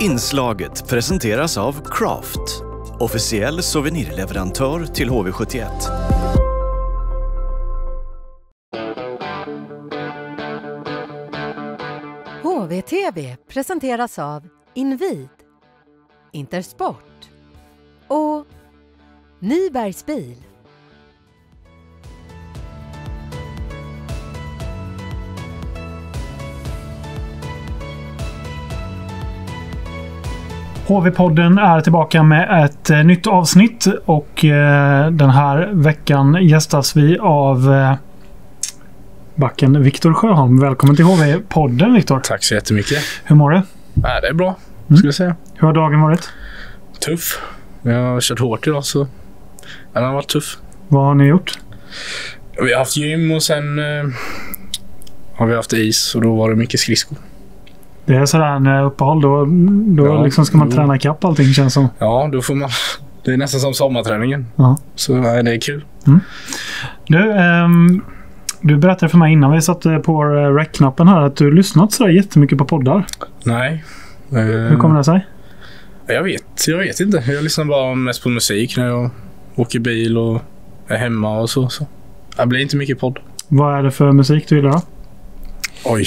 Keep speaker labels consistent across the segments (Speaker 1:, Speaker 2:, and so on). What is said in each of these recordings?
Speaker 1: Inslaget presenteras av Craft, officiell souvenirleverantör till HV71.
Speaker 2: HVTV presenteras av Invid, Intersport och Nybergs bil.
Speaker 3: HV-podden är tillbaka med ett eh, nytt avsnitt och eh, den här veckan gästas vi av eh, backen Viktor Sjöholm. Välkommen till HV-podden Viktor.
Speaker 4: Tack så jättemycket.
Speaker 3: Hur mår du?
Speaker 4: Nej, det är bra,
Speaker 3: Mm.
Speaker 4: skulle jag säga.
Speaker 3: Hur har dagen varit?
Speaker 4: Tuff. Jag har kört hårt idag, så den har varit tuff.
Speaker 3: Vad har ni gjort?
Speaker 4: Vi har haft gym och sen eh, har vi haft is och då var det mycket skridskor.
Speaker 3: Det är sådär när uppehåll då, då
Speaker 4: Ja,
Speaker 3: liksom ska man
Speaker 4: jo.
Speaker 3: träna ikapp allting känns som.
Speaker 4: Ja, då får man... Det är nästan som sommarträningen.
Speaker 3: Ja.
Speaker 4: Så nej, det är kul.
Speaker 3: Du, ehm, du berättade för mig innan vi satte på eh, rec-knappen här att du lyssnat sådär jättemycket på poddar.
Speaker 4: Nej.
Speaker 3: Hur kommer det sig?
Speaker 4: Jag vet, jag vet inte. Jag lyssnar bara mest på musik när jag åker bil och är hemma och så. så. Det blir inte mycket podd.
Speaker 3: Vad är det för musik du gillar då?
Speaker 4: Oj.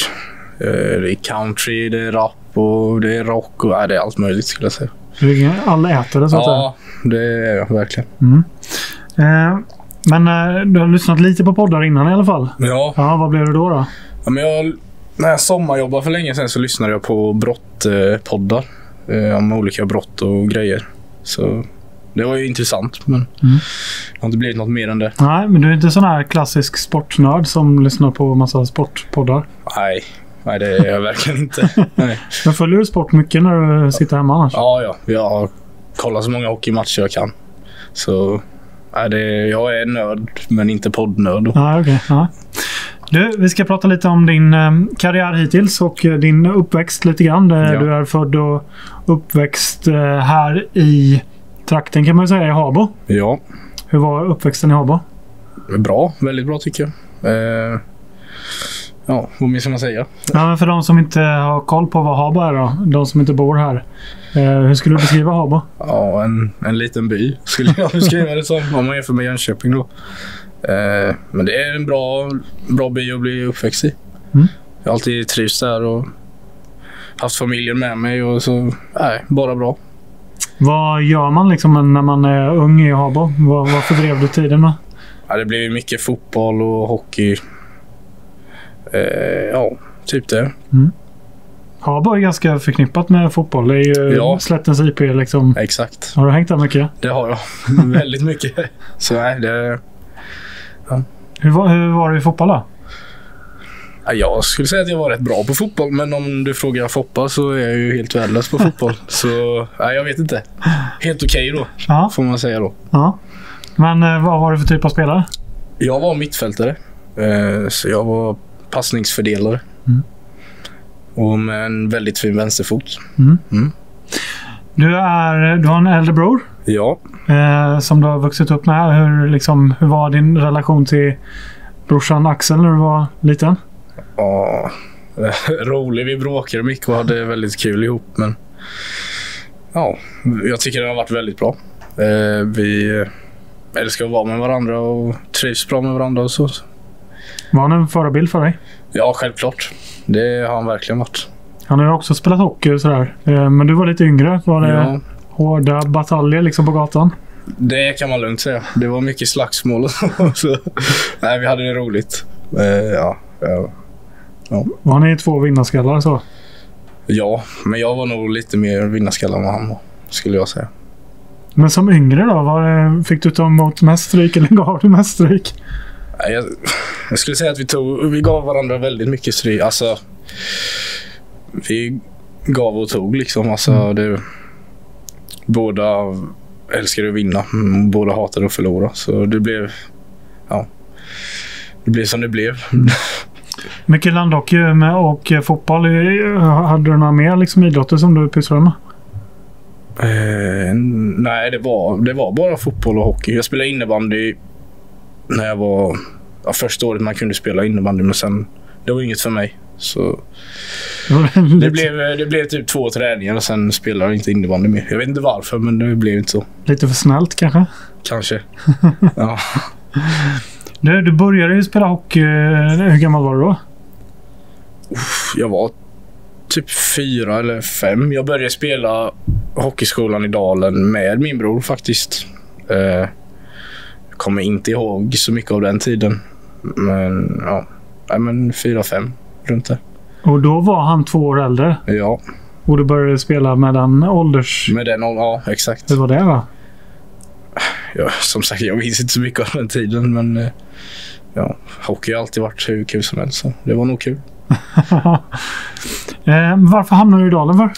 Speaker 4: Eh, Det är country, det är rap och det är rock och ja, det är allt möjligt skulle jag säga.
Speaker 3: Du är allätare så att säga.
Speaker 4: Ja, det är jag verkligen.
Speaker 3: Mm. Eh, men eh, du har lyssnat lite på poddar innan i alla fall.
Speaker 4: Ja,
Speaker 3: Ja, vad blev det då? då?
Speaker 4: ja, men jag, när jag sommarjobbade för länge sedan så lyssnade jag på brottpoddar eh, om olika brott och grejer. Så det var ju intressant, men det har inte blivit något mer än det.
Speaker 3: Nej, men du är inte sån här klassisk sportnörd som lyssnar på massa sportpoddar.
Speaker 4: Nej, nej det är jag verkligen inte. Nej.
Speaker 3: Men följer du sport mycket när du sitter hemma annars?
Speaker 4: Ja, ja. Jag kollar så många hockeymatcher jag kan. Så nej, det, jag är nörd, men inte poddnörd.
Speaker 3: Ja, okej. ja. Du, vi ska prata lite om din eh, karriär hittills och eh, din uppväxt lite grann.
Speaker 4: Ja.
Speaker 3: Du är född och uppväxt eh, här i trakten kan man säga, i Habo.
Speaker 4: Ja,
Speaker 3: Hur var uppväxten i Habo?
Speaker 4: bra. Väldigt bra tycker jag. Eh, ja, vad ska man säga?
Speaker 3: Ja, för de som inte har koll på vad Habo är då, de som inte bor här. Eh, hur skulle du beskriva Habo?
Speaker 4: Ja, en, en liten by skulle jag beskriva det som. Om man jämför med Jönköping då. Eh, men det är en bra, bra by att bli uppväxt i.
Speaker 3: Mm.
Speaker 4: Jag har alltid trivts där och haft familjen med mig och så, nej, bara bra.
Speaker 3: Vad gör man liksom när man är ung i Habo? Vad, vad fördrev du tiden med?
Speaker 4: Ja, det blev mycket fotboll och hockey. Eh, ja, typ det.
Speaker 3: Habo är ganska förknippat med fotboll. Det är ju
Speaker 4: Ja.
Speaker 3: Slättens IP liksom.
Speaker 4: Exakt.
Speaker 3: Har du hängt där mycket?
Speaker 4: Det har jag. Väldigt mycket. Så nej, det...
Speaker 3: Hur var, hur var du i fotboll då?
Speaker 4: Ja, jag skulle säga att jag var rätt bra på fotboll, men om du frågar Foppa så är jag ju helt värdelös på fotboll. Så nej, jag vet inte. Helt okej då,
Speaker 3: Ja.
Speaker 4: får man säga då.
Speaker 3: ja. Men eh, vad var du för typ av spelare?
Speaker 4: Jag var mittfältare, eh, så jag var passningsfördelare.
Speaker 3: Mm.
Speaker 4: Och med en väldigt fin vänsterfot.
Speaker 3: Du, är, du har en äldre bror
Speaker 4: Ja,
Speaker 3: eh, som du har vuxit upp med. Hur, liksom, hur var din relation till brorsan Axel när du var liten?
Speaker 4: Ja, rolig. Vi bråkade mycket och hade väldigt kul ihop. Men ja, jag tycker det har varit väldigt bra. Eh, vi älskar att vara med varandra och trivs bra med varandra och så.
Speaker 3: Var han en förebild för dig?
Speaker 4: Ja, självklart. Det har han verkligen varit.
Speaker 3: Han har ju också spelat hockey och sådär. Eh, men du var lite yngre. Var det
Speaker 4: Ja,
Speaker 3: hårda bataljer liksom på gatan?
Speaker 4: det kan man lugnt säga. Det var mycket slagsmål så. Nej, vi hade det roligt. Eh, ja, ja.
Speaker 3: Var ni två vinnarskallar så?
Speaker 4: ja, men jag var nog lite mer vinnarskalle än vad han var, skulle jag säga.
Speaker 3: Men som yngre då? Var det, fick du ta emot mest stryk eller gav du mest stryk?
Speaker 4: Jag, jag skulle säga att vi, tog, vi gav varandra väldigt mycket stryk. Alltså, vi gav och tog liksom. Alltså, det, båda älskade att vinna. Mm, Båda hatade att förlora. Så det blev... Ja. Det blev som det blev.
Speaker 3: Mycket landhockey med och fotboll. Hade du några mer liksom, idrotter som du pysslade med?
Speaker 4: Eh, nej, det var, det var bara fotboll och hockey. Jag spelade innebandy när jag var... Ja, första året man kunde spela innebandy, men sen... Det var inget för mig. Så
Speaker 3: Det
Speaker 4: blev, det blev typ två träningar och sen spelade jag inte innebandy mer. Jag vet inte varför, men det blev inte så.
Speaker 3: lite för snällt kanske.
Speaker 4: Kanske. Ja.
Speaker 3: Du, du började ju spela hockey. Hur gammal var du då?
Speaker 4: Jag var typ fyra eller fem. Jag började spela hockeyskolan i Dalen med min bror faktiskt. Kommer inte ihåg så mycket av den tiden. Men ja, Nej, men fyra, fem runt där.
Speaker 3: Och då var han två år äldre.
Speaker 4: Ja,
Speaker 3: Och du började spela med den ålders...
Speaker 4: med den åldern. Ja, exakt.
Speaker 3: Hur var det då?
Speaker 4: Ja, som sagt, jag minns inte så mycket av den tiden, men eh, ja, hockey har alltid varit hur kul som helst. Så det var nog kul.
Speaker 3: eh, varför hamnade du i Dalen för?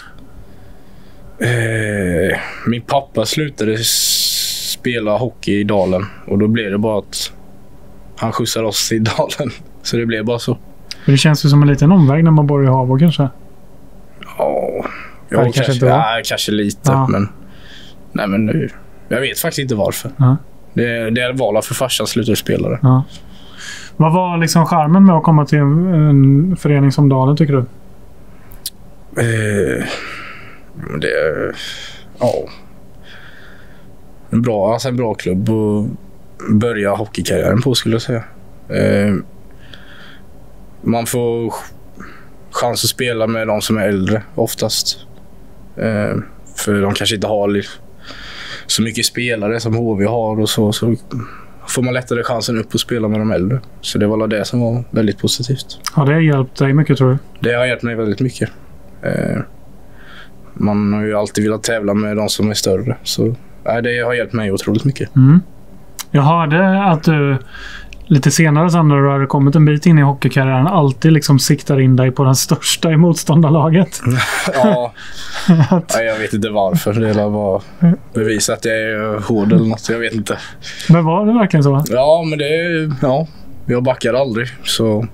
Speaker 4: Eh, min pappa slutade spela hockey i Dalen och då blev det bara att han skjutsade oss till Dalen. Så det blev bara så.
Speaker 3: Det känns ju som en liten omväg när man bor i Habo kanske.
Speaker 4: Ja,
Speaker 3: det
Speaker 4: ja
Speaker 3: kanske inte
Speaker 4: ja, kanske lite,
Speaker 3: Ja.
Speaker 4: men... Nej, men nu... Jag vet faktiskt inte varför.
Speaker 3: Ja.
Speaker 4: Det, det är val för farsan slutade spela det.
Speaker 3: Ja. Vad var liksom charmen med att komma till en, en förening som Dalen tycker du?
Speaker 4: Eh, det. Ja. En bra, alltså en bra klubb att börja hockeykarriären på skulle jag säga. Eh, man får ch- chans att spela med de som är äldre oftast. Eh, för de kanske inte har så mycket spelare som HV har och så. Så får man lättare chansen upp att spela med de äldre. Så det var väl det som var väldigt positivt.
Speaker 3: Har det hjälpt dig mycket tror du?
Speaker 4: Det har hjälpt mig väldigt mycket. Eh, man har ju alltid velat tävla med de som är större. Så det har hjälpt mig otroligt mycket.
Speaker 3: Mm. Jag hörde att du lite senare sen när du hade kommit en bit in i hockeykarriären alltid liksom siktar in dig på den största i motståndarlaget.
Speaker 4: Ja, ja, jag vet inte varför. Det är bara bevisa att jag är hård eller något. Jag vet inte.
Speaker 3: Men var det verkligen så?
Speaker 4: Ja, men det är... Ja, jag backar aldrig. Så...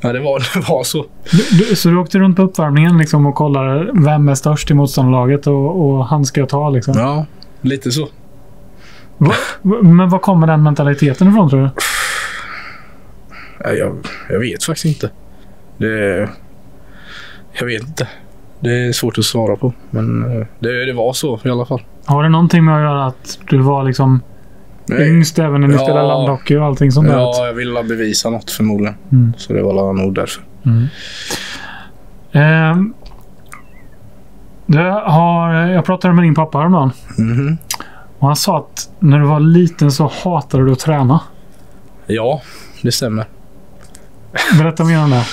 Speaker 4: Ja, det var, det var så.
Speaker 3: Du, du, så du åkte runt på uppvärmningen liksom och kollade vem är störst i motståndarlaget och, och han ska jag ta liksom.
Speaker 4: Ja, lite så.
Speaker 3: Va, men var kommer den mentaliteten ifrån tror du?
Speaker 4: Ja, jag, jag vet faktiskt inte. Det... Jag vet inte. Det är svårt att svara på. Men eh, det, det var så i alla fall.
Speaker 3: Har det någonting med att göra att du var liksom yngst även när ni
Speaker 4: Ja.
Speaker 3: spelade landhockey och allting sånt där?
Speaker 4: Ja, jag ville bevisa något förmodligen.
Speaker 3: Mm.
Speaker 4: Så det var nog därför.
Speaker 3: Mm. Ehm, det har, jag pratade med din pappa häromdagen
Speaker 4: Mhm.
Speaker 3: och han sa att när du var liten så hatade du att träna.
Speaker 4: Ja, det stämmer.
Speaker 3: Berätta mer om det.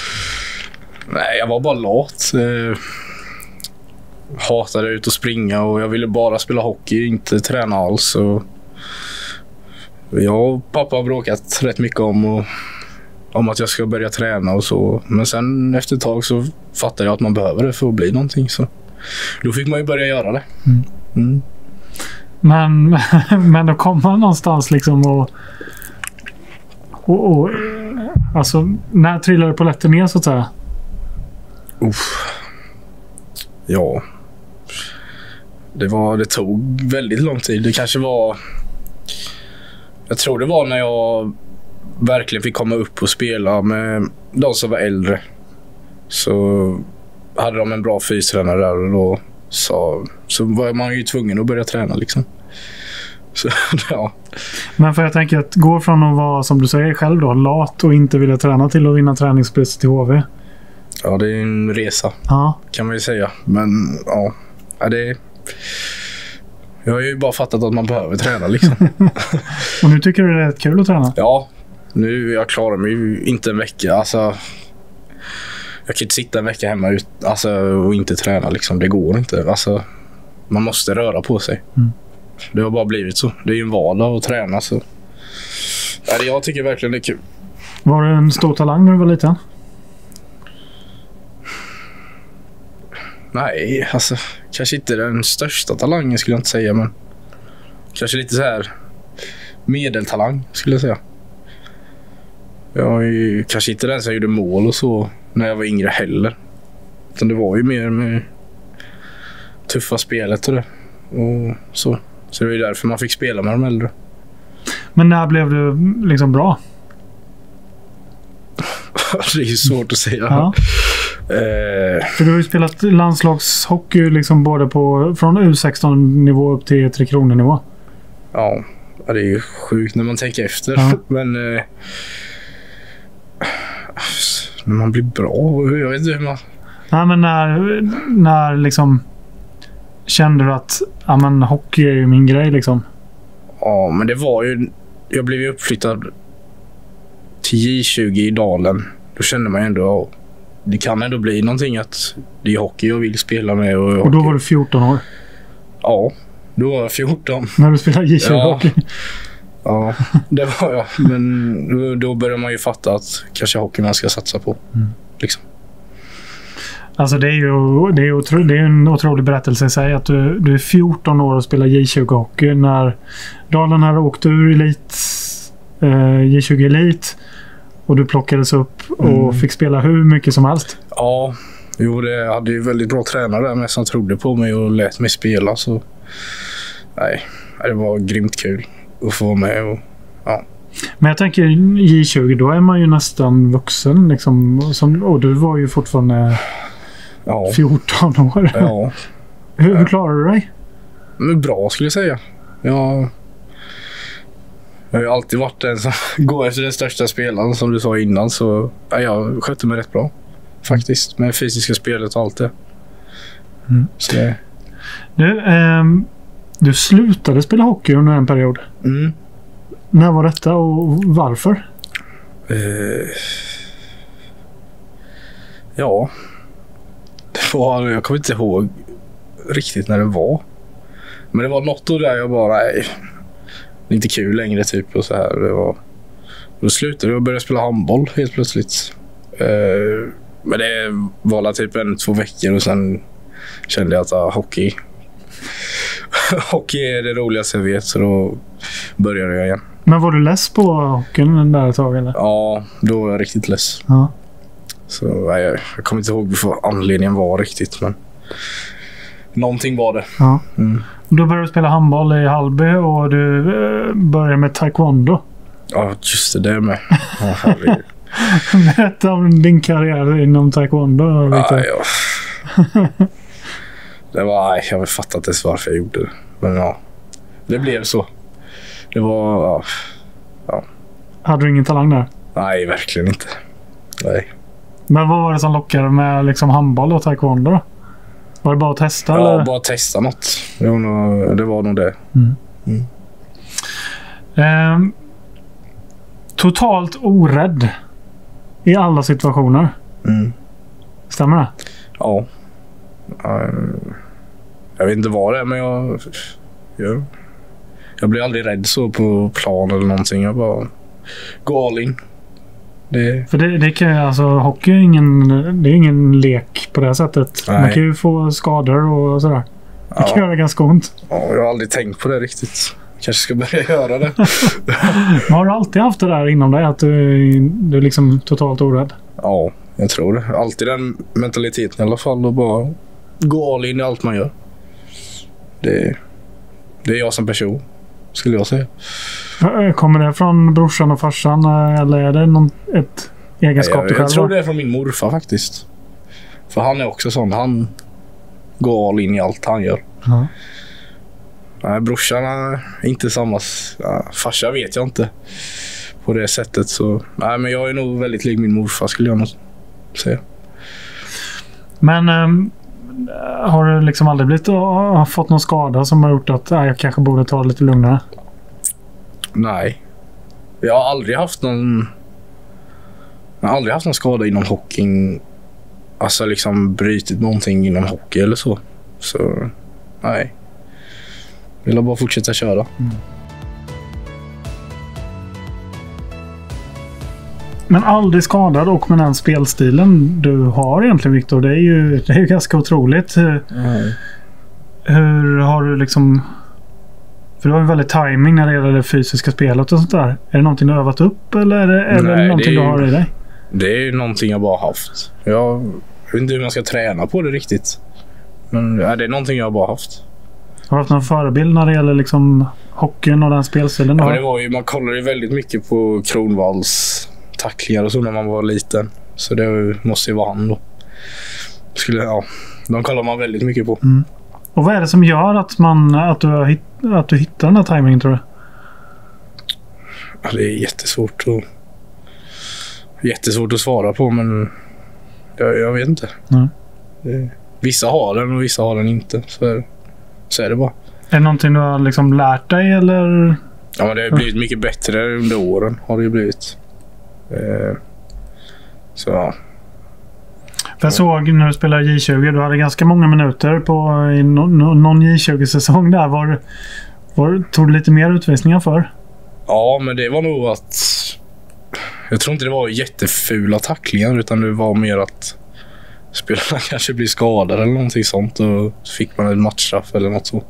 Speaker 4: Nej, jag var bara lat. Eh, hatade ut och springa och jag ville bara spela hockey, inte träna alls. Och jag och pappa har bråkat rätt mycket om, och, om att jag ska börja träna och så. Men sen efter ett tag så fattade jag att man behöver det för att bli någonting. Så då fick man ju börja göra det.
Speaker 3: Mm.
Speaker 4: Mm.
Speaker 3: Men, men då kommer man någonstans liksom och... och, och alltså, när trillade polletten ner så att säga?
Speaker 4: Uff. Ja. Det, var, det tog väldigt lång tid. Det kanske var... Jag tror det var när jag verkligen fick komma upp och spela med de som var äldre. Så hade de en bra fystränare där och då sa, så var man ju tvungen att börja träna liksom. Så ja.
Speaker 3: Men för jag tänker att gå från att vara, som du säger själv då, lat och inte vilja träna till att vinna träningspris till HV.
Speaker 4: ja, det är en resa
Speaker 3: Ja.
Speaker 4: kan man ju säga. Men ja, ja det jag har ju bara fattat att man behöver träna liksom.
Speaker 3: Och nu tycker du det är rätt kul att träna?
Speaker 4: Ja, nu jag klarar mig ju inte en vecka. Alltså, jag kan inte sitta en vecka hemma ut, alltså, och inte träna. Liksom. Det går inte. Alltså, man måste röra på sig.
Speaker 3: Mm.
Speaker 4: Det har bara blivit så. Det är ju en vardag att träna. Så. Det- jag tycker verkligen det är kul.
Speaker 3: Var du en stor talang när du var liten?
Speaker 4: Nej, alltså kanske inte den största talangen skulle jag inte säga, men kanske lite så här medeltalang skulle jag säga. Jag är ju kanske inte den som gjorde mål och så när jag var yngre heller. Utan det var ju mer med tuffa spelet och det. Och så. Så det var ju därför man fick spela med de äldre.
Speaker 3: Men när blev du liksom bra?
Speaker 4: det är ju svårt att säga.
Speaker 3: Ja.
Speaker 4: Eh,
Speaker 3: För du har ju spelat landslagshockey liksom både på, från U16-nivå upp till Tre Kronor-nivå.
Speaker 4: ja, ja, det är ju sjukt när man tänker efter.
Speaker 3: Ja.
Speaker 4: Men eh, när man blir bra, jag vet inte hur man...
Speaker 3: Nej, men när, när liksom kände du att ja, men, hockey är ju min grej liksom?
Speaker 4: Ja, men det var ju... Jag blev ju uppflyttad till J20 i Dalen. Då kände man ju ändå det kan ändå bli någonting att det är hockey jag vill spela med. Och,
Speaker 3: Och då
Speaker 4: hockey-
Speaker 3: var du 14 år.
Speaker 4: Ja, då var jag 14.
Speaker 3: När du spelade
Speaker 4: Ja.
Speaker 3: J20-hockey.
Speaker 4: Ja, det var jag. Men då- börjar man ju fatta att kanske hockey man ska satsa på. Liksom.
Speaker 3: Alltså det är ju det är otro, det är en otrolig berättelse i sig att du, du är 14 år och spelar J20-hockey när Dalen hade åkt ur elit, eh, J20 Elit och du plockades upp och
Speaker 4: Mm.
Speaker 3: fick spela hur mycket som helst.
Speaker 4: Ja, jo, det jag hade ju väldigt bra tränare där med som trodde på mig och lät mig spela. Så nej, det var grymt kul att få vara med. Och,
Speaker 3: Men jag tänker J20, då är man ju nästan vuxen. Liksom, som, och du var ju fortfarande
Speaker 4: ja,
Speaker 3: 14 år.
Speaker 4: ja,
Speaker 3: Hur, hur klarar du dig?
Speaker 4: men bra skulle jag säga. Jag, jag har ju alltid varit den som går efter den största spelaren som du sa innan. Så ja, jag skötte mig rätt bra faktiskt med fysiska spelet och allt det.
Speaker 3: Mm.
Speaker 4: Så det,
Speaker 3: Du, ehm, du slutade spela hockey under en period.
Speaker 4: mm.
Speaker 3: När var detta och varför?
Speaker 4: Eh, ja. Det var, jag kommer inte ihåg riktigt när det var. Men det var något år där jag bara, nej. Det är inte kul längre typ och så här. Det var, då slutade jag och började spela handboll helt plötsligt. Eh, men det var typ en, två veckor och sen kände jag att ah, hockey. hockey är det roligaste jag vet så då började jag igen.
Speaker 3: Men var du less på hockeyn den där ett tag eller?
Speaker 4: Ja, då var jag riktigt less.
Speaker 3: Ja.
Speaker 4: Så nej, jag, kommer inte ihåg vad anledningen var riktigt, men någonting var det.
Speaker 3: ja.
Speaker 4: Mm.
Speaker 3: Då började du spela handboll i Hallby och du eh, började med taekwondo.
Speaker 4: Ja, just det, det med. Ja.
Speaker 3: Berätta om din karriär inom taekwondo, Victor.
Speaker 4: Ja. Det var, nej, jag fattar inte ens varför jag gjorde det. Men ja, det blev så. Det var, ja,
Speaker 3: Hade du ingen talang där?
Speaker 4: nej, verkligen inte. Nej.
Speaker 3: Men vad var det som lockade med liksom handboll och taekwondo då? Var det bara att testa?
Speaker 4: Ja,
Speaker 3: eller?
Speaker 4: bara testa något. Det var nog det. Var nog det.
Speaker 3: Ehm, totalt orädd i alla situationer.
Speaker 4: Mm.
Speaker 3: Stämmer det?
Speaker 4: Ja. Eh, Jag vet inte vad det är, men jag... Jag, jag blir aldrig rädd så på plan eller någonting. Jag bara in. Det,
Speaker 3: För det, det kan ju, alltså hockey är ingen, det är ingen lek på det sättet. Man
Speaker 4: Nej.
Speaker 3: kan ju få skador och sådär. Det kan
Speaker 4: ja,
Speaker 3: göra ganska ont.
Speaker 4: ja, jag har aldrig tänkt på det riktigt. Kanske ska börja göra det.
Speaker 3: Men har du alltid haft det där inom dig? Att du, du är liksom totalt orädd?
Speaker 4: ja, jag tror det. Alltid den mentaliteten i alla fall. Och bara gå all in i allt man gör. Det, det är jag som person, skulle jag säga.
Speaker 3: Eh, Kommer det från brorsan och farsan eh, eller är det någon, ett egenskap
Speaker 4: jag,
Speaker 3: du själv
Speaker 4: jag tror det är från min morfar faktiskt. För han är också sån. Han går all in i allt han gör.
Speaker 3: Ja.
Speaker 4: Nej, brorsan är inte samma. s- Ja, farsa vet jag inte på det sättet. Så, nej, men jag är nog väldigt lik min morfar skulle jag nog säga.
Speaker 3: Men ehm, har du liksom aldrig blivit, har fått någon skada som har gjort att äh, jag kanske borde ta det lite lugnare?
Speaker 4: Nej. Jag har aldrig haft någon... Jag har aldrig haft någon skada inom hockeyn. Alltså liksom brutit någonting inom hockey eller så. Så nej. Jag vill bara fortsätta köra.
Speaker 3: Men aldrig skadad och med den spelstilen du har egentligen Viktor. Det är ju, det är ju ganska otroligt. Hur, hur har du liksom... För du har ju väldigt timing när det gäller det fysiska spelet och sånt där. Är det någonting du har övat upp eller är det, det
Speaker 4: Nej, det
Speaker 3: någonting
Speaker 4: är
Speaker 3: du har i dig?
Speaker 4: Det är ju någonting jag bara haft. Jag vet inte hur man ska träna på det riktigt. Men ja, det är någonting jag bara haft.
Speaker 3: Har du haft någon förebild när det gäller liksom hockeyn och den spelstilen
Speaker 4: Ja, det var ju, man kollade ju väldigt mycket på Kronvalls tacklingar och så när man var liten. Så det måste ju vara han då. Skulle, ja, de kollar man väldigt mycket på.
Speaker 3: Och vad är det som gör att, man, att, du, hitt, att du hittar den här tajmingen tror du?
Speaker 4: Ja, det är jättesvårt att, jättesvårt att svara på, men jag, jag vet inte. Det, vissa har den och vissa har den inte. Så är, så är det bara.
Speaker 3: Är det någonting du har liksom lärt dig eller?
Speaker 4: Ja, men det har blivit mycket bättre under åren. Har det blivit. Eh, så
Speaker 3: jag såg när du spelade J20, du hade ganska många minuter på i någon J20-säsong där. Var, var, tog du lite mer utvisningar för?
Speaker 4: Ja, men det var nog att... Jag tror inte det var jättefula tacklingar utan det var mer att spelarna kanske blir skadade eller någonting sånt och så fick man en matchstraff eller något så.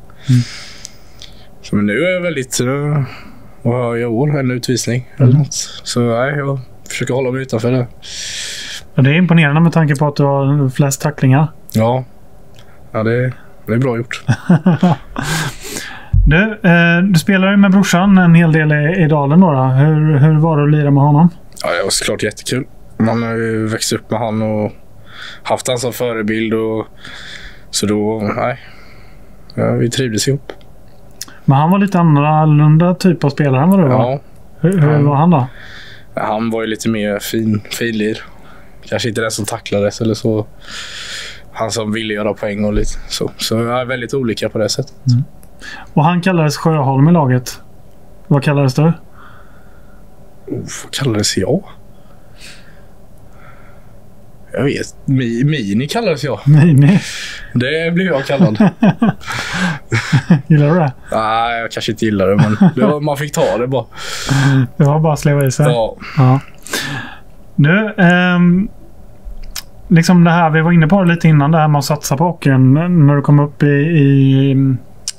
Speaker 4: så men nu är jag väldigt... Uh, vad har jag i år? En utvisning eller något. Så nej, jag försöker hålla mig utanför det.
Speaker 3: Det är imponerande med tanke på att du har flest tacklingar.
Speaker 4: Ja, ja det, det är bra gjort.
Speaker 3: Du, eh, du spelar ju med brorsan en hel del i, i Dalen då. då. Hur, hur var det att lira med honom?
Speaker 4: Ja, det var såklart jättekul. Man har ju växt upp med han och haft han som förebild. Och, så då, nej. Ja, vi trivdes ihop.
Speaker 3: Men han var lite annorlunda typ av spelare än vad du var.
Speaker 4: Ja,
Speaker 3: Hur, hur
Speaker 4: Ja.
Speaker 3: var han då?
Speaker 4: Han var ju lite mer fin, finlir. Kanske inte den som tacklades eller så. Han som ville göra poäng och lite så. Så jag är väldigt olika på det sättet.
Speaker 3: Och han kallades Sjöholm i laget. Vad kallades du?
Speaker 4: Oh, vad kallades jag? Jag vet. Mi, Mini kallades jag.
Speaker 3: Mini.
Speaker 4: Det blev jag kallad.
Speaker 3: Gillar du det?
Speaker 4: Nej, jag kanske inte gillar det, men det var, man fick ta det bara.
Speaker 3: Det var bara att sleva i sig.
Speaker 4: Ja.
Speaker 3: Ja. Du, ehm, liksom det här vi var inne på lite innan, det här med att satsa på hockeyn. När du kom upp i, i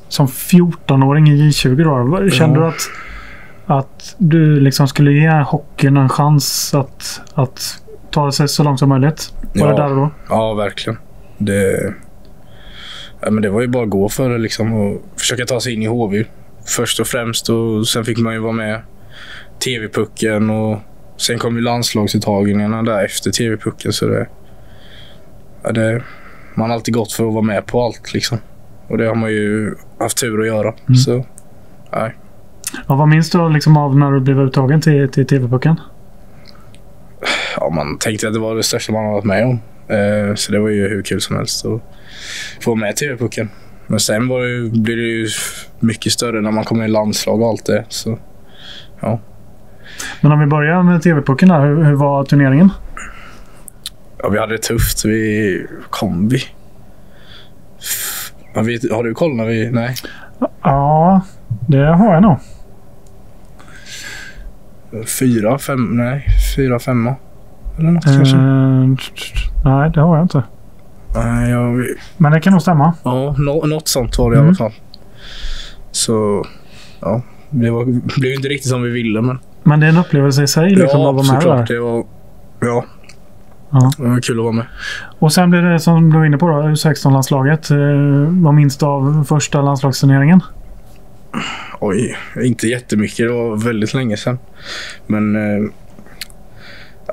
Speaker 3: som 14-åring i J20 då. Kände
Speaker 4: Ja.
Speaker 3: du att, att du liksom skulle ge hockeyn en chans att, att ta sig så långt som möjligt? Var det
Speaker 4: Ja.
Speaker 3: där och då?
Speaker 4: Ja, verkligen. Det, ja, men det var ju bara att gå för det liksom och försöka ta sig in i HV först och främst. Och sen fick man ju vara med TV-pucken och sen kom ju landslagsuttagningarna där efter TV-pucken. Så det, ja, det, man har alltid gått för att vara med på allt liksom. Och det har man ju haft tur att göra. Så nej.
Speaker 3: Ja, vad minns du liksom av när du blev uttagen till, till TV-pucken?
Speaker 4: Ja, man tänkte att det var det största man har varit med om. Eh, så det var ju hur kul som helst att få med TV-pucken. Men sen var det, ju- blev det ju mycket större när man kom i landslag och allt det. Så,
Speaker 3: Men om vi börjar med TV-pucken. Hur, hur var turneringen?
Speaker 4: ja, vi hade det tufft. Vi kom vi. Ja, vi har du koll när vi... Nej.
Speaker 3: Ja, det har jag nog.
Speaker 4: Fyra, fem... Nej, fyra, femma. Eller något kanske.
Speaker 3: Eh, nej, det har jag inte.
Speaker 4: Nej, ja, vi,
Speaker 3: Men det kan nog stämma.
Speaker 4: ja nå, något sånt var det i
Speaker 3: Mm.
Speaker 4: alla fall. Så, ja. Det var, blev inte riktigt som vi ville, men...
Speaker 3: Men det är en upplevelse i sig liksom, att vara med
Speaker 4: såklart.
Speaker 3: där.
Speaker 4: Det var, ja,
Speaker 3: Ja.
Speaker 4: det var kul att vara med.
Speaker 3: Och sen blir det som du var inne på då, U16-landslaget. Eh, vad minns du av första landslagsturneringen?
Speaker 4: Oj, inte jättemycket. Det var väldigt länge sedan. Men eh, ja,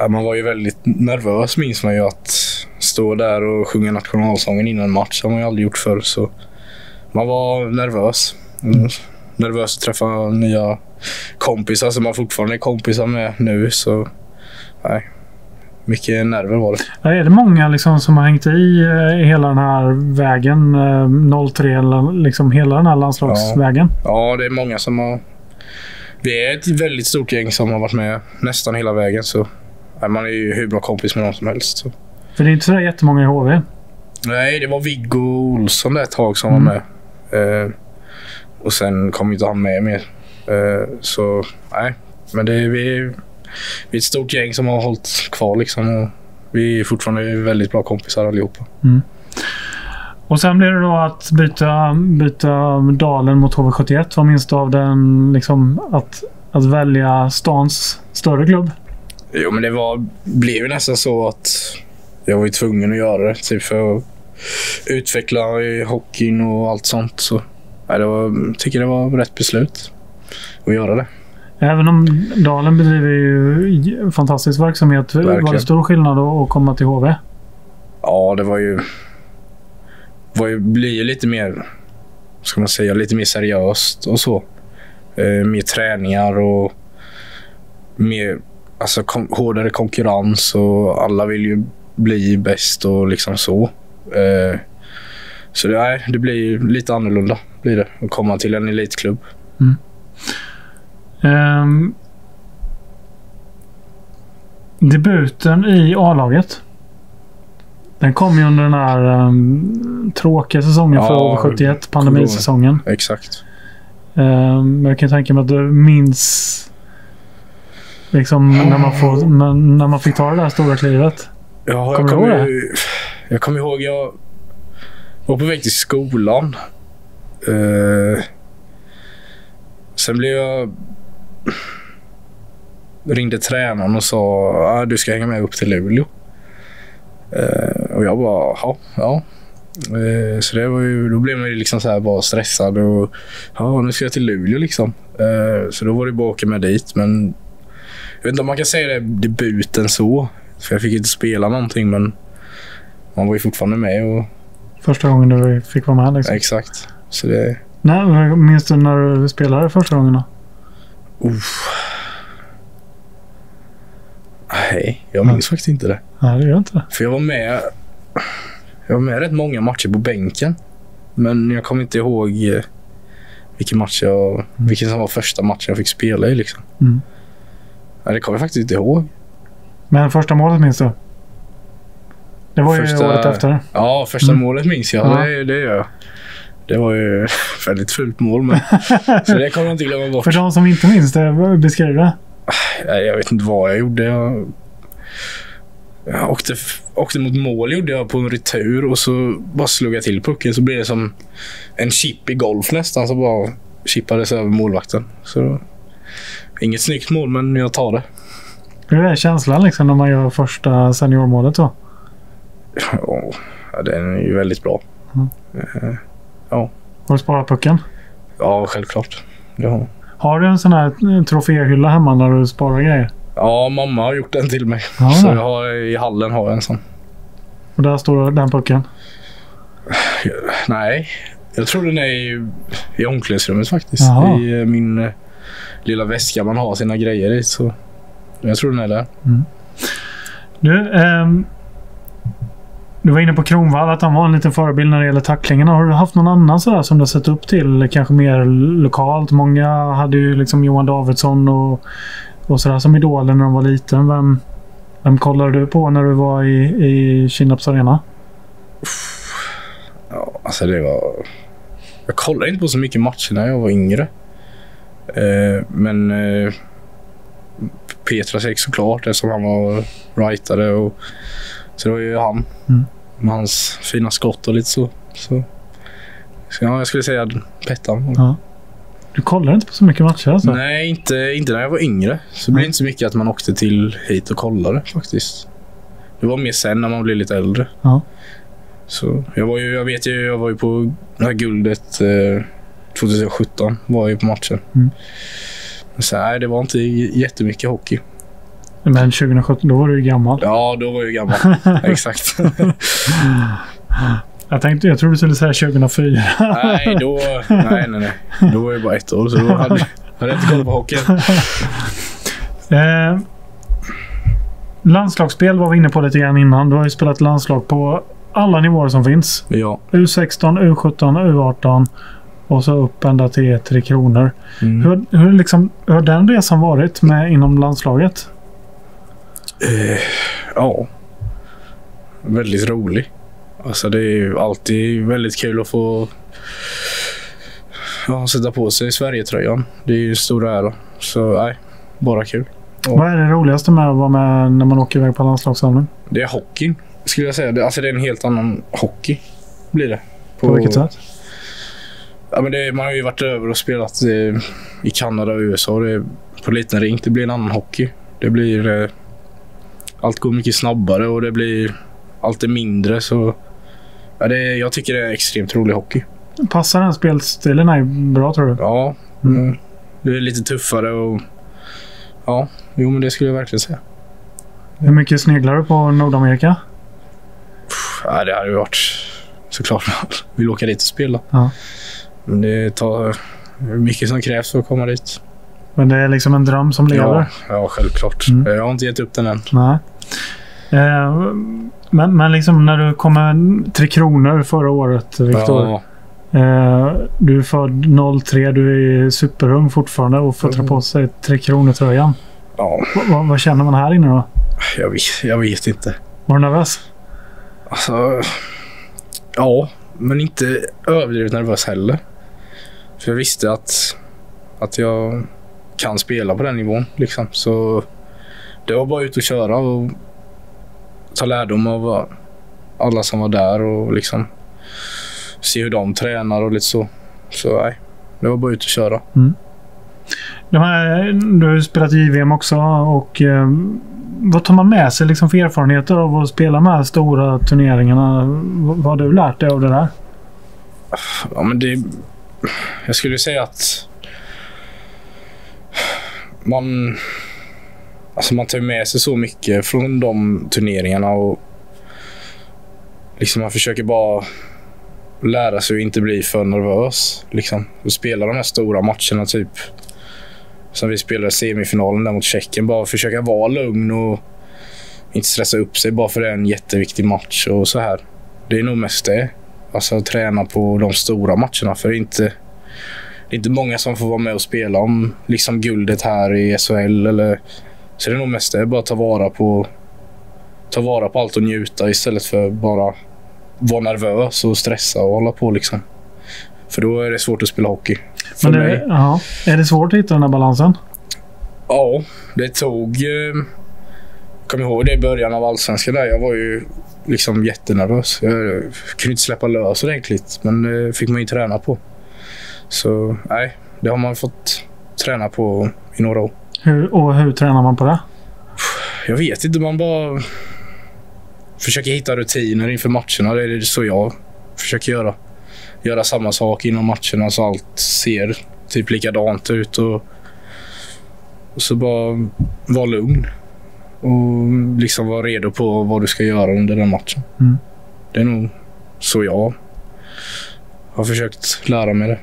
Speaker 4: man var ju väldigt nervös minns man ju att stå där och sjunga nationalsången innan en match. Det har man ju aldrig gjort förr. Så man var nervös. Mm. Nervös att träffa nya kompisar som man fortfarande är kompisar med nu. Så nej, mycket nerver var det.
Speaker 3: Ja, Är det många liksom som har hängt i eh, hela den här vägen? Eh, 03 eller liksom hela den här landslagsvägen?
Speaker 4: Ja, det är många som har... Vi är ett väldigt stort gäng som har varit med nästan hela vägen. Så man är ju hur bra kompis med någon som helst. Så.
Speaker 3: För det är inte så jättemånga i HV.
Speaker 4: Nej, det var Viggo Olsson där ett tag som
Speaker 3: Mm.
Speaker 4: var med. Eh, och sen kom inte han med mer. Eh, så nej, men det är, vi, vi är ett stort gäng som har hållit kvar liksom. Vi är fortfarande väldigt bra kompisar allihopa.
Speaker 3: Och sen blir det då att byta, byta Dalen mot HV71. Vad minns du av den, liksom, att, att välja stans större klubb?
Speaker 4: Jo, men det var, blev ju nästan så att jag var ju tvungen att göra det. Typ för att utveckla i hockeyn och allt sånt. Så nej, det var, jag tycker det var rätt beslut att göra det.
Speaker 3: Även om Dalen bedriver ju fantastisk verksamhet. Var
Speaker 4: Verkligen.
Speaker 3: det stor skillnad att att komma till HV?
Speaker 4: Ja, det var ju... var ju blir ju lite mer, ska man säga, lite mer seriöst och så. Eh, mer träningar och mer, alltså kon- hårdare konkurrens och alla vill ju bli bäst och liksom så. Eh, så det, nej, det blir lite annorlunda blir det att komma till en elitklubb.
Speaker 3: Ehm, debuten i A-laget. Den kom ju under den här ehm, tråkiga säsongen för
Speaker 4: Ja,
Speaker 3: HV71, pandemisäsongen.
Speaker 4: Exakt.
Speaker 3: Um, jag kan tänka mig att du minns liksom när man, får, när, man fick ta det där stora klivet.
Speaker 4: Ja,
Speaker 3: Kommer
Speaker 4: jag kommer
Speaker 3: ihåg
Speaker 4: ju- Jag kommer ihåg jag var på väg till skolan. Eh, sen blev jag... Ringde tränaren och sa att du ska hänga med upp till Luleå. Eh, och jag bara, ja. ja. Eh, så det var ju, då blev man ju liksom så här bara stressad och ja, nu ska jag till Luleå liksom. Eh, så då var det bara att åka med dit. Men jag vet inte om man kan säga det debuten så. För jag fick inte spela någonting men man var ju fortfarande med och
Speaker 3: Första gången du fick vara med liksom.
Speaker 4: exakt. Så det...
Speaker 3: Nej, minns du när du spelade första gången då?
Speaker 4: Nej, jag minns faktiskt inte det.
Speaker 3: Nej, det gör inte det.
Speaker 4: För jag var med Jag var med rätt många matcher på bänken. Men jag kommer inte ihåg eh, vilken match jag, vilken som var första matchen jag fick spela i. Liksom.
Speaker 3: Mm.
Speaker 4: Nej, det kommer jag faktiskt inte ihåg.
Speaker 3: Men första målet minns du? Det var ju
Speaker 4: Första-
Speaker 3: året efter.
Speaker 4: Ja, första
Speaker 3: Mm.
Speaker 4: målet minns jag.
Speaker 3: Ja.
Speaker 4: Det, det gör jag. Det var ju väldigt fult mål, men så det kommer jag inte glömma bort.
Speaker 3: För de som inte minns det, beskriv det.
Speaker 4: Jag vet inte vad jag gjorde. Jag, jag åkte, åkte mot mål gjorde jag på en retur och så bara slog jag till pucken. Så blev det som en chip i golf nästan. Så bara chippades över målvakten. Så, inget snyggt mål, men jag tar det.
Speaker 3: Hur är känslan liksom när man gör första seniormålet då?
Speaker 4: Ja, den är ju väldigt bra.
Speaker 3: Har du sparat pucken?
Speaker 4: Ja, självklart. Ja.
Speaker 3: Har du en sån här eh, troféhylla hemma när du sparar grejer?
Speaker 4: ja, mamma har gjort den till mig.
Speaker 3: Ja.
Speaker 4: Så jag har, i hallen har jag en sån.
Speaker 3: Och där står den pucken.
Speaker 4: Nej, jag tror den är i, i omklädningsrummet faktiskt.
Speaker 3: Jaha.
Speaker 4: I eh, min eh, lilla väska man har sina grejer i. Så jag tror den är där.
Speaker 3: Du, ehm, du var inne på Kronwall, att han var en liten förebild när det gäller tacklingarna. Har du haft någon annan sådär som du har sett upp till? Kanske mer lokalt? Många hade ju liksom Johan Davidsson och, och sådär som idoler när de var liten. Vem, vem kollade du på när du var i, i Kinnarps arena?
Speaker 4: Ja, alltså det var... Jag kollade inte på så mycket matcher när jag var yngre. Eh, men eh, Petrasek såklart eftersom han var rightare. Och, så det var ju han.
Speaker 3: Mm.
Speaker 4: Med hans fina skott och lite så. Så, så ja, jag skulle säga Pettan.
Speaker 3: Ja. Du kollade inte på så mycket matcher alltså?
Speaker 4: Nej, inte, inte när jag var yngre. Så det blev inte så mycket att man åkte till hit och kollade faktiskt. Det var mer sen när man blev lite äldre.
Speaker 3: Ja.
Speaker 4: Så jag, var ju, jag vet ju, jag var ju på det här guldet eh, 2017. Var ju på matchen.
Speaker 3: Mm.
Speaker 4: Men så, nej, det var inte jättemycket hockey.
Speaker 3: Men 2017, då var du ju gammal.
Speaker 4: Ja, då var jag ju gammal. Exakt.
Speaker 3: Jag tänkte, jag trodde du skulle säga 2004.
Speaker 4: nej, då, nej, nej, nej. Då var jag bara ett år, så då hade, hade jag inte koll på hockey.
Speaker 3: Eh, landslagsspel var vi inne på lite grann innan. Du har ju spelat landslag på alla nivåer som finns.
Speaker 4: Ja.
Speaker 3: U16, U17, U18 och så upp ända till Tre Kronor.
Speaker 4: Mm.
Speaker 3: Hur, hur, liksom, hur har den resan varit med inom landslaget?
Speaker 4: Eh, ja. Väldigt rolig. Alltså det är ju alltid väldigt kul att få ja, sätta på sig Sverigetröjan. Det är ju en stor ära. Så nej, bara kul. Ja.
Speaker 3: Vad är det roligaste med att vara med när man åker iväg på landslagssamling?
Speaker 4: Det är hockeyn, skulle jag säga. Det, alltså det är en helt annan hockey, blir det.
Speaker 3: På, vilket sätt?
Speaker 4: Ja, men det, man har ju varit över och spelat eh, i Kanada och USA. Det på liten rink. Det blir en annan hockey. Det blir... Eh, allt går mycket snabbare och det blir... Allt är mindre. Så, ja, det, jag tycker det är extremt rolig hockey.
Speaker 3: Passar den spelstilen här bra tror du?
Speaker 4: Ja,
Speaker 3: Mm.
Speaker 4: mm. det är lite tuffare och Ja, jo men det skulle jag verkligen säga.
Speaker 3: Hur mycket sneglar du på Nordamerika?
Speaker 4: Ja, det hade ju varit såklart vill åka dit och spela.
Speaker 3: Ja.
Speaker 4: Det tar mycket som krävs för att komma dit.
Speaker 3: Men det är liksom en dröm som lever?
Speaker 4: Ja, ja självklart.
Speaker 3: Mm.
Speaker 4: Jag har inte gett upp den än.
Speaker 3: Nej. Eh, men, men liksom när du kommer Tre Kronor förra året, Viktor.
Speaker 4: Ja,
Speaker 3: Eh, du är född 03. Du är superung fortfarande och får dra på sig Tre Kronor-tröjan.
Speaker 4: ja,
Speaker 3: Va- va- vad känner man här inne då?
Speaker 4: jag, vet, jag vet inte.
Speaker 3: Var du nervös?
Speaker 4: Alltså, ja, men inte överdrivet nervös heller. För jag visste att, att jag kan spela på den nivån. Liksom. Så det var bara ut och köra och ta lärdom av alla som var där och liksom se hur de tränar och lite så. Så nej, det var bara ut och köra.
Speaker 3: De här, du har ju spelat JVM också och eh, vad tar man med sig liksom för erfarenheter av att spela de här stora turneringarna? Vad har du lärt dig av det där?
Speaker 4: Ja, men det... Jag skulle säga att man... Alltså man tar med sig så mycket från de turneringarna och liksom man försöker bara lära sig att inte bli för nervös. Liksom. Och spela de här stora matcherna typ som vi spelade semifinalen där mot Tjeckien. Bara försöka vara lugn och inte stressa upp sig bara för det är en jätteviktig match och så här. Det är nog mest det. Alltså träna på de stora matcherna. För det är inte, det är inte många som får vara med och spela om liksom guldet här i SHL. Eller, så det är nog mest det. Bara ta vara på ta vara på allt och njuta istället för bara vara nervös och stressa och hålla på. liksom. För då är det svårt att spela hockey. För
Speaker 3: Men det,
Speaker 4: mig.
Speaker 3: ja, är det svårt att hitta den här balansen?
Speaker 4: Ja, det tog... Eh, kommer ihåg det i början av allsvenskan där. Jag var ju liksom jättenervös. Jag kunde inte släppa lös ordentligt, men det fick man ju träna på. Så nej, det har man fått träna på i några år.
Speaker 3: Hur, och hur tränar man på det?
Speaker 4: Jag vet inte, man bara försöker hitta rutiner inför matcherna. Det är så jag försöker göra. Göra samma sak inom matcherna så allt ser typ likadant ut. Och, och så bara vara lugn. Och liksom vara redo på vad du ska göra under den matchen.
Speaker 3: Mm.
Speaker 4: Det är nog så jag har försökt lära mig det.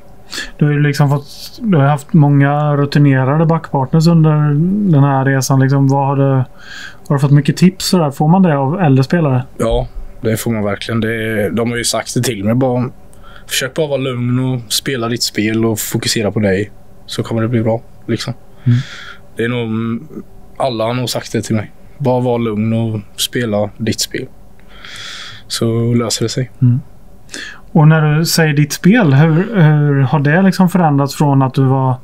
Speaker 3: Du har ju liksom fått, du har haft många rutinerade backpartners under den här resan. Liksom, vad har, du, har du fått mycket tips? Sådär? Får man det av äldre spelare?
Speaker 4: Ja, det får man verkligen. Det, de har ju sagt det till mig. Bara, försök bara vara lugn och spela ditt spel och fokusera på dig. Så kommer det bli bra. Liksom.
Speaker 3: Mm.
Speaker 4: Det är nog... Alla har nog sagt det till mig. Bara vara lugn och spela ditt spel. Så löser det sig.
Speaker 3: Och när du säger ditt spel, hur, hur har det liksom förändrats från att du var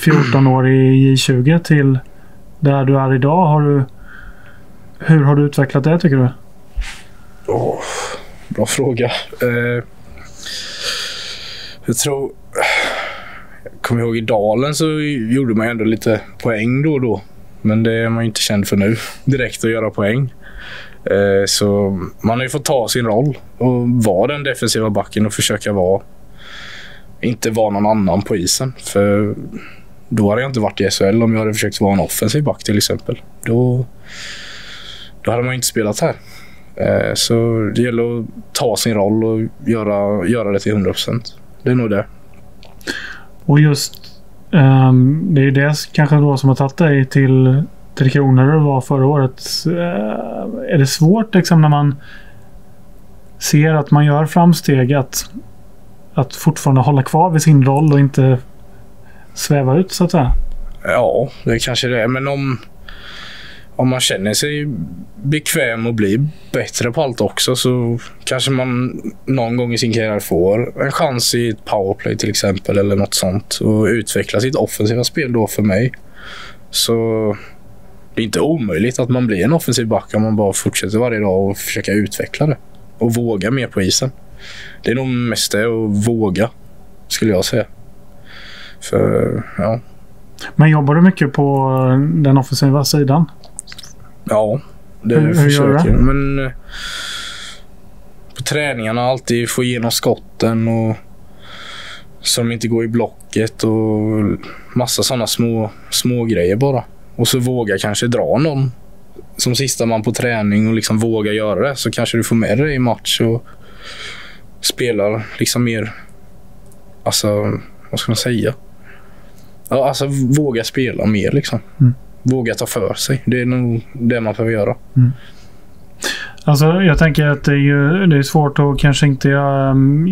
Speaker 3: 14 år i J20 till där du är idag? Har du, hur har du utvecklat det tycker du?
Speaker 4: Åh, bra fråga. Eh, jag tror... Jag kommer ihåg i Dalen så gjorde man ändå lite poäng då och då. Men det är man ju inte känd för nu. Direkt att göra poäng. Eh, så man har ju fått ta sin roll och vara den defensiva backen och försöka vara... Inte vara någon annan på isen. För då hade jag inte varit i SHL om jag hade försökt vara en offensiv back till exempel. Då, då hade man ju inte spelat här. Eh, så det gäller att ta sin roll och göra, göra det till 100 procent. Det är nog det.
Speaker 3: Och just Um, det är ju det kanske då som har tagit dig till Tre Kronor det var förra året. Uh, är det svårt liksom när man ser att man gör framsteg att, att fortfarande hålla kvar vid sin roll och inte sväva ut så att säga?
Speaker 4: Ja, det kanske det är. Men om, om man känner sig bekväm och blir bättre på allt också så kanske man någon gång i sin karriär får en chans i ett powerplay till exempel eller något sånt och utveckla sitt offensiva spel då för mig. Så det är inte omöjligt att man blir en offensiv back om man bara fortsätter varje dag och försöka utveckla det och våga mer på isen. Det är nog mest det att våga skulle jag säga. För ja,
Speaker 3: Men jobbar du mycket på den offensiva sidan?
Speaker 4: Ja, det
Speaker 3: Hur-
Speaker 4: försöker
Speaker 3: du?
Speaker 4: Men eh, på träningarna alltid få igenom skotten och så de inte går i blocket och massa sådana små, små grejer bara. Och så våga kanske dra någon som sista man på träning och liksom våga göra det. Så kanske du får med dig i match och spelar liksom mer... Alltså, vad ska man säga? Ja, alltså våga spela mer liksom.
Speaker 3: Mm.
Speaker 4: Våga ta för sig. Det är nog det man behöver göra.
Speaker 3: Alltså, jag tänker att det är, ju, det är svårt att kanske inte göra, um,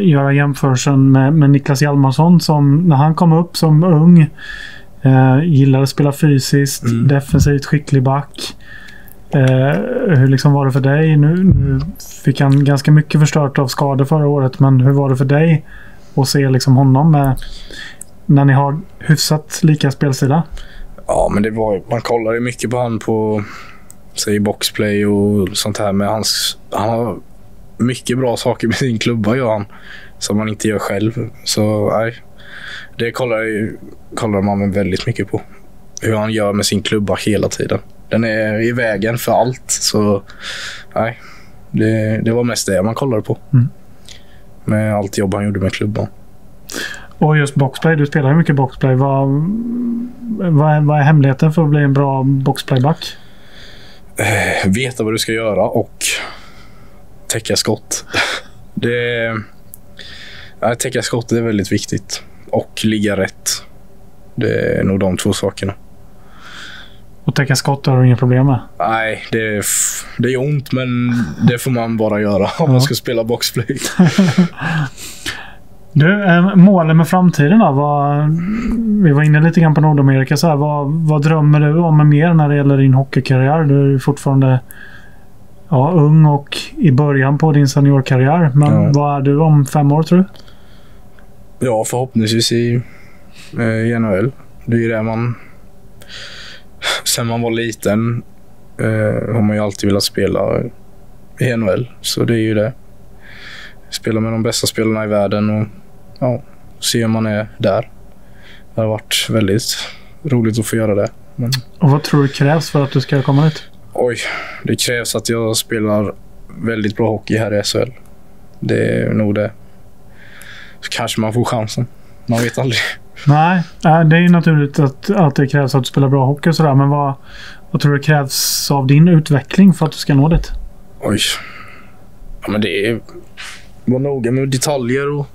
Speaker 3: göra jämförelsen med, med Niklas Hjalmarsson som när han kom upp som ung eh, gillade att spela fysiskt,
Speaker 4: Mm.
Speaker 3: defensivt skicklig back. Eh, hur liksom var det för dig? Nu, nu fick han ganska mycket förstört av skador förra året, men hur var det för dig att se liksom honom med, när ni har hyfsat lika spelstilar?
Speaker 4: Ja, men det var, man kollar ju mycket på han på säg boxplay och sånt här. med hans, han har mycket bra saker med sin klubba gör han. Som man inte gör själv. Så nej, det kollar, ju- kollar man väldigt mycket på. Hur han gör med sin klubba hela tiden. Den är i vägen för allt. Så nej, det, det var mest det man kollade på.
Speaker 3: Mm.
Speaker 4: Med allt jobb han gjorde med klubban.
Speaker 3: Och just boxplay, du spelar ju mycket boxplay. Vad, vad, är, vad är hemligheten för att bli en bra boxplayback?
Speaker 4: Eh, veta vad du ska göra och täcka skott. Det, ja, täcka skott är väldigt viktigt. Och ligga rätt. Det är nog de två sakerna.
Speaker 3: Och täcka skott har du inga problem med.
Speaker 4: Nej, det det är ont, men det får man bara göra om
Speaker 3: Ja.
Speaker 4: man ska spela boxplay.
Speaker 3: Du, eh, målen med framtiden då? Vad, vi var inne lite grann på Nordamerika. Så här, vad, vad drömmer du om mer när det gäller din hockeykarriär? Du är fortfarande ja, ung och i början på din seniorkarriär. Men
Speaker 4: Ja.
Speaker 3: vad är du om fem år tror du?
Speaker 4: Ja, förhoppningsvis i, eh, i NHL. Det är ju det man... Sen man var liten eh, har man ju alltid velat spela i NHL. Så det är ju det. Spela med de bästa spelarna i världen och ja, se om man är där. Det har varit väldigt roligt att få göra det. Men
Speaker 3: Och vad tror du krävs för att du ska komma dit?
Speaker 4: oj, det krävs att jag spelar väldigt bra hockey här i SHL. Det är nog det. Så kanske man får chansen. Man vet aldrig.
Speaker 3: Nej, eh, det är ju naturligt att, att det krävs att du spelar bra hockey och sådär. Men vad, vad tror du krävs av din utveckling för att du ska nå dit?
Speaker 4: Oj. Ja, men det är... Var noga med detaljer och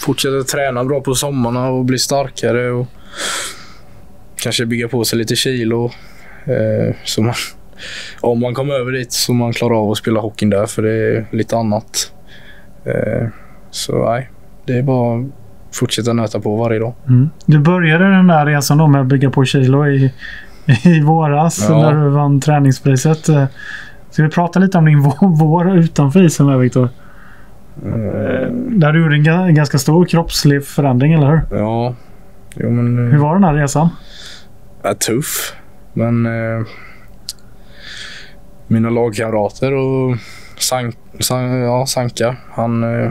Speaker 4: fortsätta träna bra på sommarna och bli starkare och kanske bygga på sig lite kilo. Eh, så man, om man kommer över dit så man klarar av att spela hockeyn där för det är lite annat. Eh, så nej, det är bara att fortsätta nöta på varje dag.
Speaker 3: Mm. Du började den där resan då med att bygga på kilo i, i våras
Speaker 4: Ja.
Speaker 3: när du vann träningspriset. Eh, Ska vi prata lite om din vå- vår utanför isen Viktor?
Speaker 4: Eh,
Speaker 3: Där du gjorde en ga- ganska stor kroppslig förändring, eller hur?
Speaker 4: ja, jo men... eh,
Speaker 3: Hur var den här resan?
Speaker 4: är tuff. Men eh, mina lagkamrater och Sank, San, ja, Sanka, han... Eh,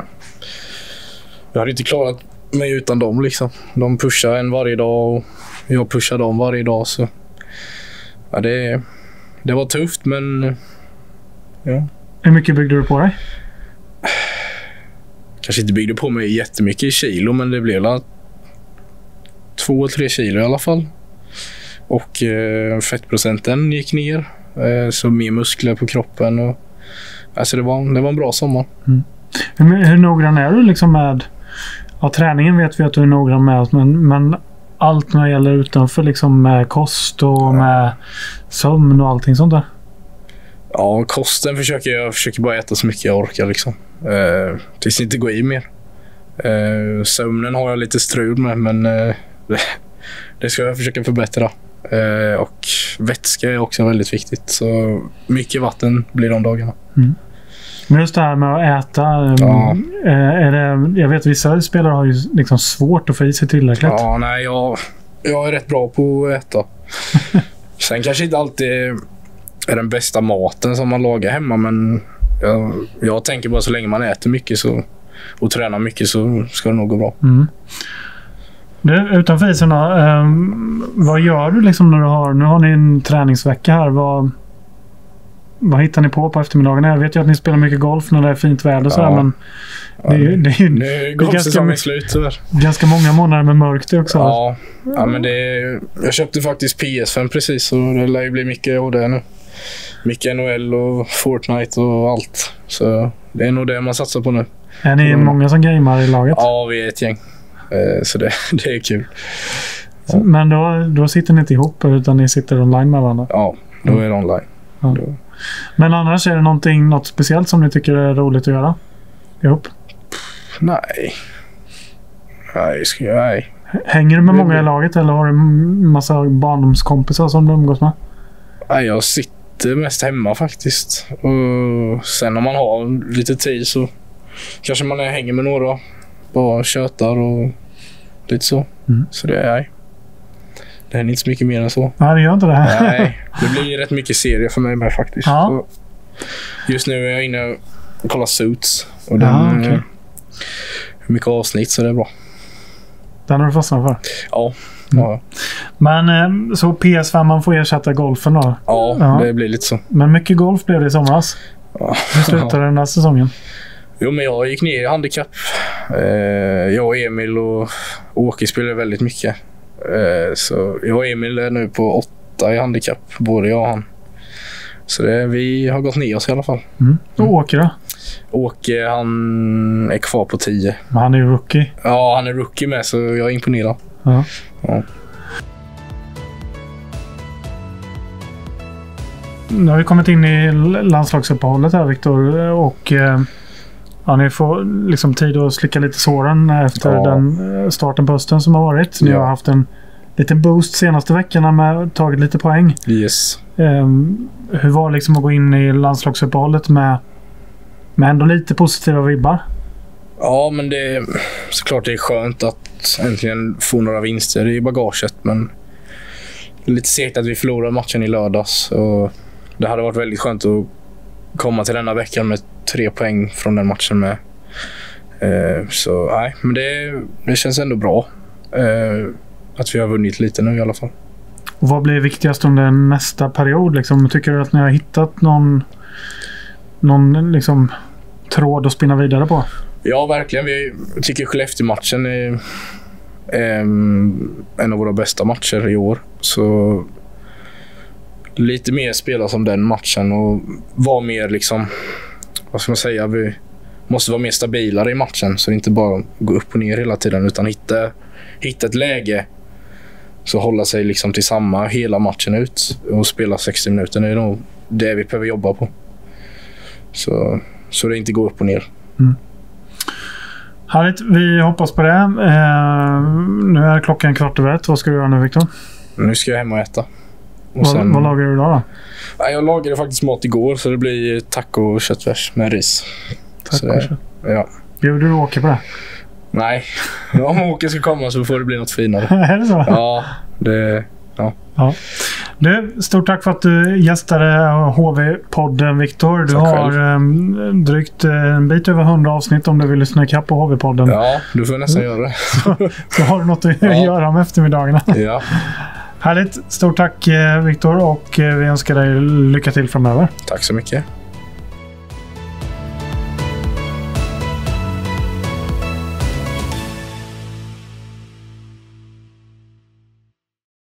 Speaker 4: jag hade inte klarat mig utan dem liksom. De pushar en varje dag och jag pushar dem varje dag. Så, ja, det, det var tufft men eh, ja,
Speaker 3: Hur mycket byggde du på dig?
Speaker 4: Kanske inte byggde på mig jättemycket i kilo men det blev la två, tre kilo i alla fall. Och eh, fettprocenten gick ner. Eh, så mer muskler på kroppen. Och, alltså det var, det var en bra sommar.
Speaker 3: Hur, hur noggrann är du liksom med... Ja, träningen vet vi att du är noggrann med. Men, men allt när det gäller utanför liksom med kost och med sömn och allting sånt där.
Speaker 4: Ja, kosten försöker jag försöker bara äta så mycket jag orkar. Liksom. Eh, tills det inte går i mer. Eh, sömnen har jag lite strul med, men eh, det, ska jag försöka förbättra. Eh, och vätska är också väldigt viktigt. Så mycket vatten blir de dagarna.
Speaker 3: Men just det här med att äta. um,
Speaker 4: Ja.
Speaker 3: eh, Är det, jag vet vissa spelare har ju liksom svårt att få i sig tillräckligt.
Speaker 4: Ja, nej, jag, jag är rätt bra på att äta. Sen kanske inte alltid är den bästa maten som man lagar hemma, men jag, jag tänker bara så länge man äter mycket så, och tränar mycket så ska det nog gå bra.
Speaker 3: Mm. Du, utanför isen då, ehm, vad gör du liksom när du har... Nu har ni en träningsvecka här. Vad, vad hittar ni på på eftermiddagarna? Jag vet ju att ni spelar mycket golf när det är fint väder sådär,
Speaker 4: Ja.
Speaker 3: men det är, ju- det är
Speaker 4: Nu är golfsäsongen
Speaker 3: ganska-
Speaker 4: slut tyvärr.
Speaker 3: ganska många månader med mörkt också.
Speaker 4: Ja, ja men det är, jag köpte faktiskt PS5 precis så det lär ju bli mycket av det nu. Mycket NHL och Fortnite och allt. Så det är nog det man satsar på nu.
Speaker 3: Är ni
Speaker 4: Mm.
Speaker 3: många som gamer i laget?
Speaker 4: Ja, vi är ett gäng. Eh, Så det, det är kul.
Speaker 3: Men då, då sitter ni inte ihop utan ni sitter online med varandra?
Speaker 4: Ja, då är det online.
Speaker 3: Ja. Men annars är det något speciellt som ni tycker är roligt att göra? Ihop?
Speaker 4: Nej. Nej, ska jag, nej.
Speaker 3: Hänger du med många i laget eller har du massa barndomskompisar som du umgås med?
Speaker 4: nej. Jag sitter mest hemma faktiskt. Och sen när man har lite tid så kanske man är- hänger med några. Bara tjötar och lite så.
Speaker 3: Mm.
Speaker 4: Så det är nej. Det händer inte så mycket mer än så.
Speaker 3: Nej, det gör inte det.
Speaker 4: Nej, det blir rätt mycket serier för mig med faktiskt.
Speaker 3: Ja.
Speaker 4: Just nu är jag inne och kollar Suits. Och den,
Speaker 3: Ja, okej.
Speaker 4: eh, mycket avsnitt så det är bra.
Speaker 3: Den har du fastnat för.
Speaker 4: Ja. Ja.
Speaker 3: Men eh, så PS5 man får ersätta golfen då?
Speaker 4: ja,
Speaker 3: Ja.
Speaker 4: det blir lite så.
Speaker 3: Men mycket golf blev det i somras.
Speaker 4: Ja.
Speaker 3: Hur slutade den här säsongen?
Speaker 4: Jo, men jag gick ner i handikapp. Eh, jag och Emil och Åke spelade väldigt mycket. Eh, så jag och Emil är nu på åtta i handikapp, både jag och han. Så det, vi har gått ner oss i alla fall.
Speaker 3: Mm. Och Åke då?
Speaker 4: Åke, han är kvar på tio.
Speaker 3: Men han är ju rookie.
Speaker 4: Ja, han är rookie med, så jag är imponerad.
Speaker 3: Ja.
Speaker 4: Ja.
Speaker 3: Nu har vi kommit in i landslagsuppehållet här Viktor och eh, ja, ni får liksom tid att slicka lite såren efter
Speaker 4: Ja.
Speaker 3: den eh, starten på hösten som har varit. Ni
Speaker 4: Ja.
Speaker 3: har haft en liten boost senaste veckorna med tagit lite poäng.
Speaker 4: Yes.
Speaker 3: Ehm, hur var det liksom att gå in i landslagsuppehållet med, med ändå lite positiva vibbar?
Speaker 4: Ja, men det är såklart det är skönt att äntligen få några vinster i bagaget, men det är lite segt att vi förlorade matchen i lördags. Och det hade varit väldigt skönt att komma till denna veckan med tre poäng från den matchen med. Eh, så nej, men det, det känns ändå bra. Eh, att vi har vunnit lite nu i alla fall.
Speaker 3: Och vad blir viktigast under nästa period? Liksom, tycker du att ni har hittat någon, någon liksom, tråd att spinna vidare på?
Speaker 4: Ja, verkligen. Vi tycker Skellefteå-matchen är ehm, en av våra bästa matcher i år. Så lite mer spela som den matchen och vara mer liksom, vad ska man säga, vi måste vara mer stabilare i matchen så det inte bara gå upp och ner hela tiden utan hitta, hitta ett läge så hålla sig liksom till samma hela matchen ut och spela 60 minuter. Det är nog det vi behöver jobba på. Så, så det inte går upp och ner. Mm.
Speaker 3: Härligt. Vi hoppas på det. Eh, nu är klockan kvart över ett. Vad ska du göra nu Viktor?
Speaker 4: Nu ska jag hem och äta. Och
Speaker 3: Vad,
Speaker 4: sen,
Speaker 3: vad lagar du idag då?
Speaker 4: Jag lagade faktiskt mat igår så det blir taco och köttfärs med ris.
Speaker 3: Tack
Speaker 4: Så det- Ja.
Speaker 3: Bjuder du Åke på det?
Speaker 4: Nej, om Åke ska komma så får det bli något finare.
Speaker 3: är det så?
Speaker 4: Ja, det...
Speaker 3: Du, stort tack för att du gästade HV-podden Viktor. Du
Speaker 4: Tack
Speaker 3: har
Speaker 4: själv.
Speaker 3: em, drygt eh, en bit över 100 avsnitt om du vill lyssna ikapp på HV-podden.
Speaker 4: Ja, du får nästan göra det.
Speaker 3: Så har du något att
Speaker 4: Ja.
Speaker 3: göra om eftermiddagarna.
Speaker 4: Ja,
Speaker 3: Härligt. Stort tack eh, Viktor och eh, vi önskar dig lycka till framöver.
Speaker 4: tack så mycket.